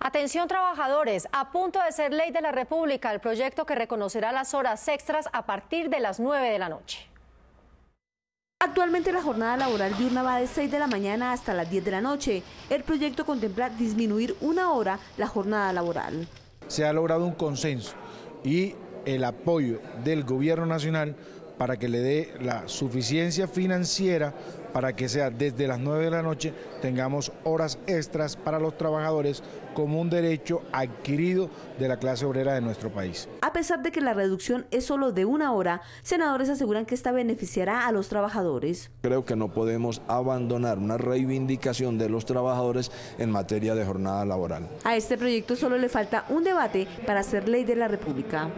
Atención trabajadores, a punto de ser ley de la República el proyecto que reconocerá las horas extras a partir de las 9 de la noche. Actualmente la jornada laboral diurna va de 6 de la mañana hasta las 10 de la noche. El proyecto contempla disminuir una hora la jornada laboral. Se ha logrado un consenso y el apoyo del gobierno nacional para que le dé la suficiencia financiera para que sea desde las 9 de la noche tengamos horas extras para los trabajadores como un derecho adquirido de la clase obrera de nuestro país. A pesar de que la reducción es solo de una hora, senadores aseguran que esta beneficiará a los trabajadores. Creo que no podemos abandonar una reivindicación de los trabajadores en materia de jornada laboral. A este proyecto solo le falta un debate para ser ley de la República.